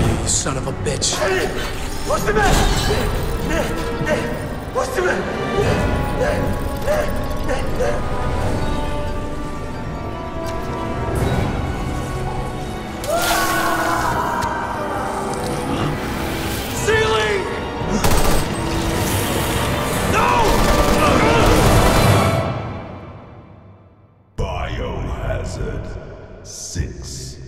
are you, you son of a bitch? What's the matter? What's the matter? Ceiling! Biohazard 6.